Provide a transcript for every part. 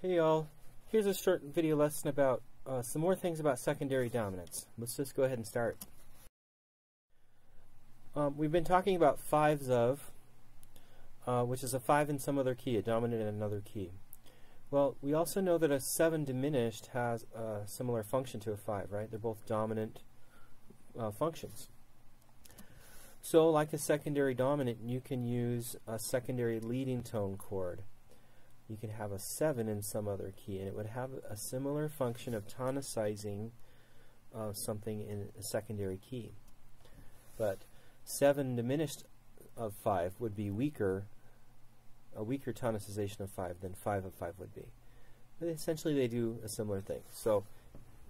Hey y'all, here's a short video lesson about uh, some more things about secondary dominants. Let's just go ahead and start. Um, we've been talking about fives of, uh, which is a five in some other key, a dominant in another key. Well, we also know that a seven diminished has a similar function to a five, right? They're both dominant uh, functions. So, like a secondary dominant, you can use a secondary leading tone chord you could have a 7 in some other key, and it would have a similar function of tonicizing uh, something in a secondary key. But 7 diminished of 5 would be weaker, a weaker tonicization of 5 than 5 of 5 would be. But essentially they do a similar thing. So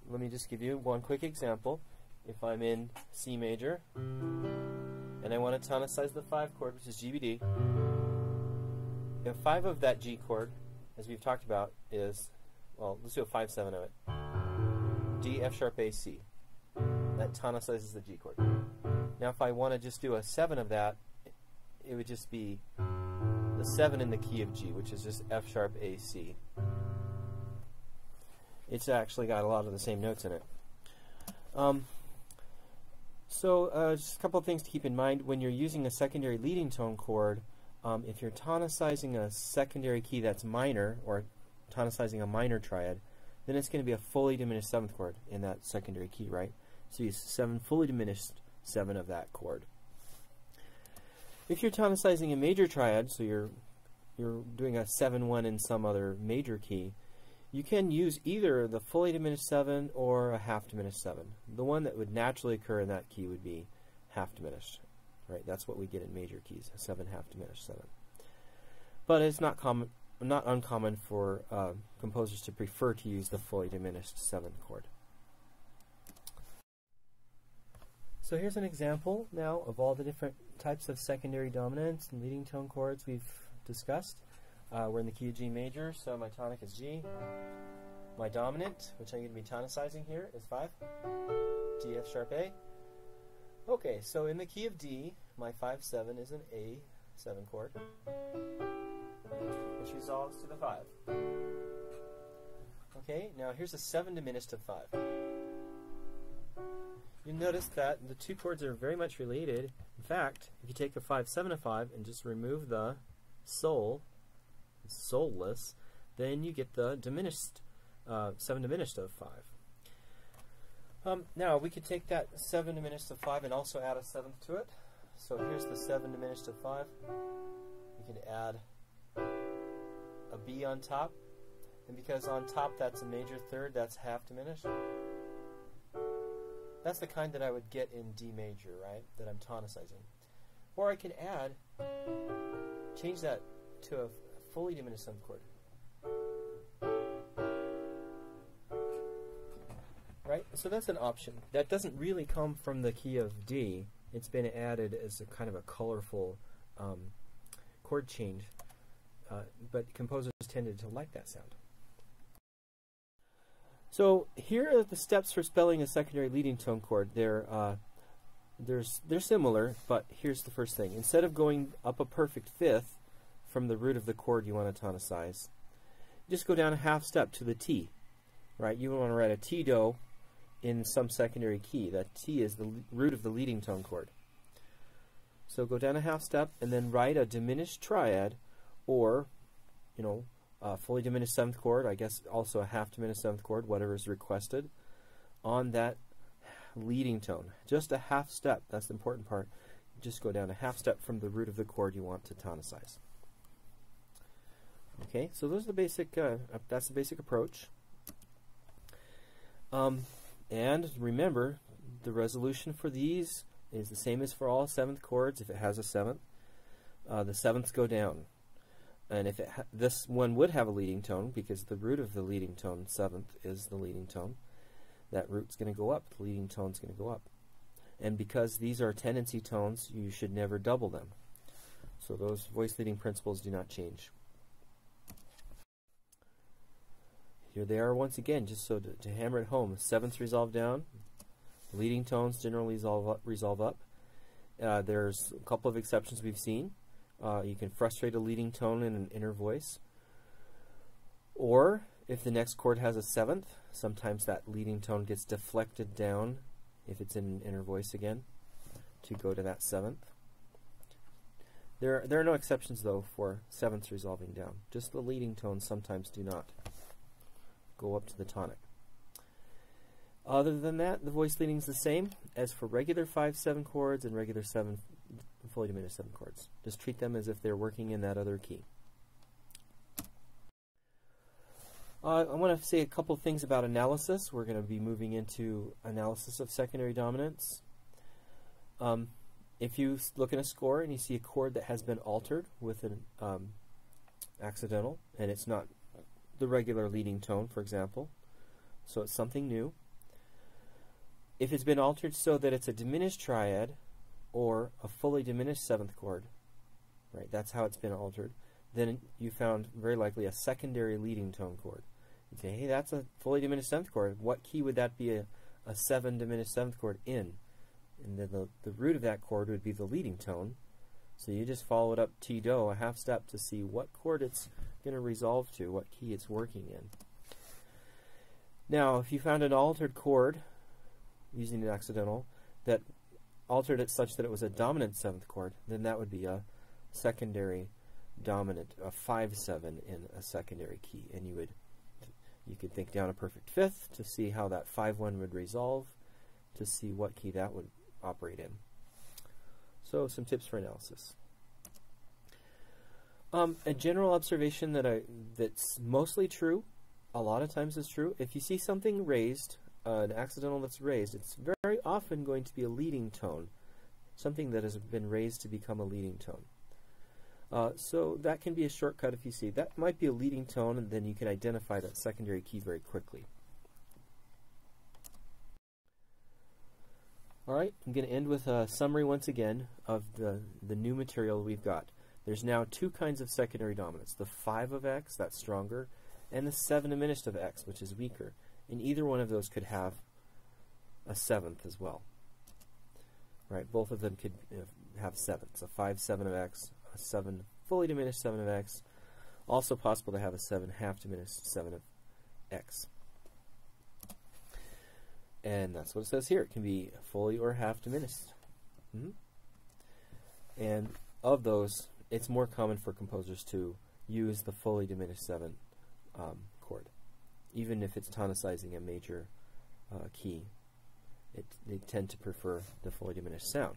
let me just give you one quick example. If I'm in C major, and I want to tonicize the 5 chord, which is GBD, you 5 of that G chord, as we've talked about, is, well, let's do a 5 7 of it. D, F sharp, A, C. That tonicizes the G chord. Now, if I want to just do a 7 of that, it would just be the 7 in the key of G, which is just F sharp, A, C. It's actually got a lot of the same notes in it. Um, so, uh, just a couple of things to keep in mind when you're using a secondary leading tone chord um, if you're tonicizing a secondary key that's minor, or tonicizing a minor triad, then it's going to be a fully diminished seventh chord in that secondary key, right? So you seven fully diminished seven of that chord. If you're tonicizing a major triad, so you're you're doing a 7-1 in some other major key, you can use either the fully diminished 7 or a half diminished 7. The one that would naturally occur in that key would be half diminished right? That's what we get in major keys, a seven half diminished seven. But it's not common, not uncommon for uh, composers to prefer to use the fully diminished seven chord. So here's an example now of all the different types of secondary dominants and leading tone chords we've discussed. Uh, we're in the key of G major, so my tonic is G. My dominant, which I'm going to be tonicizing here, is 5. D, F sharp A. Okay, so in the key of D, my 5-7 is an A7 chord, which resolves to the 5. Okay, now here's a 7 diminished of 5. You notice that the two chords are very much related. In fact, if you take a 5-7 of 5 and just remove the sol, soulless, then you get the diminished, uh, 7 diminished of 5. Um, now, we could take that 7 diminished of 5 and also add a 7th to it. So here's the 7 diminished to 5. We can add a B on top. And because on top that's a major third, that's half diminished. That's the kind that I would get in D major, right? That I'm tonicizing. Or I can add, change that to a fully diminished seventh chord. right? So that's an option. That doesn't really come from the key of D. It's been added as a kind of a colorful um, chord change, uh, but composers tended to like that sound. So here are the steps for spelling a secondary leading tone chord. They're uh, there's they're similar, but here's the first thing. Instead of going up a perfect fifth from the root of the chord you want to tonicize, just go down a half step to the ti. Right? You want to write a ti do in some secondary key. That ti is the root of the leading tone chord. So go down a half step and then write a diminished triad or, you know, a fully diminished seventh chord, I guess also a half diminished seventh chord, whatever is requested, on that leading tone. Just a half step, that's the important part. Just go down a half step from the root of the chord you want to tonicize. Okay, so those are the basic, uh, that's the basic approach. Um, and remember, the resolution for these is the same as for all seventh chords. If it has a seventh, uh, the sevenths go down. And if it this one would have a leading tone because the root of the leading tone, seventh, is the leading tone. That root's going to go up. The leading tone's going to go up. And because these are tendency tones, you should never double them. So those voice leading principles do not change. Here they are once again, just so to, to hammer it home. Sevenths resolve down. Leading tones generally resolve up. Resolve up. Uh, there's a couple of exceptions we've seen. Uh, you can frustrate a leading tone in an inner voice. Or if the next chord has a seventh, sometimes that leading tone gets deflected down if it's in an inner voice again to go to that seventh. There, there are no exceptions though for sevenths resolving down. Just the leading tones sometimes do not go up to the tonic. Other than that, the voice leading is the same as for regular 5-7 chords and regular 7 fully diminished 7 chords. Just treat them as if they're working in that other key. Uh, I want to say a couple things about analysis. We're going to be moving into analysis of secondary dominants. Um, if you look at a score and you see a chord that has been altered with an um, accidental, and it's not the regular leading tone, for example, so it's something new. If it's been altered so that it's a diminished triad or a fully diminished seventh chord, right, that's how it's been altered, then you found very likely a secondary leading tone chord. You say, hey, that's a fully diminished seventh chord. What key would that be a, a seven diminished seventh chord in? And then the, the root of that chord would be the leading tone. So you just follow it up ti do a half step to see what chord it's going to resolve to, what key it's working in. Now, if you found an altered chord using an accidental that altered it such that it was a dominant seventh chord, then that would be a secondary dominant, a 5-7 in a secondary key. And you would you could think down a perfect fifth to see how that 5-1 would resolve, to see what key that would operate in. So some tips for analysis. Um, a general observation that I that's mostly true, a lot of times is true. If you see something raised, uh, an accidental that's raised, it's very often going to be a leading tone, something that has been raised to become a leading tone. Uh, so that can be a shortcut if you see. That might be a leading tone, and then you can identify that secondary key very quickly. Alright, I'm going to end with a summary once again of the, the new material we've got. There's now two kinds of secondary dominants. The 5 of X, that's stronger, and the 7 diminished of X, which is weaker. And either one of those could have a seventh as well. Right, both of them could have sevenths, a 5, 7 of X, a 7 fully diminished 7 of X. Also possible to have a 7 half diminished 7 of X. And that's what it says here. It can be fully or half diminished. Mm -hmm. And of those, it's more common for composers to use the fully diminished 7 um, chord. Even if it's tonicizing a major uh, key, it, they tend to prefer the fully diminished sound.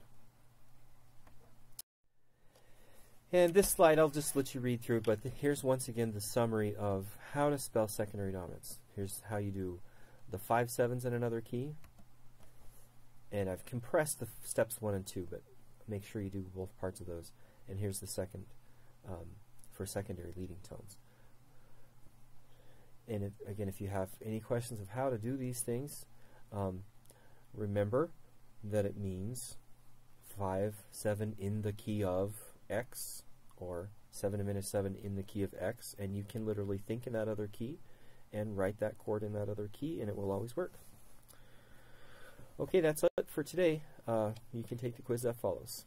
And this slide, I'll just let you read through, but here's once again the summary of how to spell secondary dominants. Here's how you do the five sevens in another key. And I've compressed the steps one and two, but make sure you do both parts of those. And here's the second um, for secondary leading tones. And if, again, if you have any questions of how to do these things, um, remember that it means 5, 7 in the key of X, or 7 diminished 7 in the key of X, and you can literally think in that other key and write that chord in that other key, and it will always work. Okay, that's it for today. Uh, you can take the quiz that follows.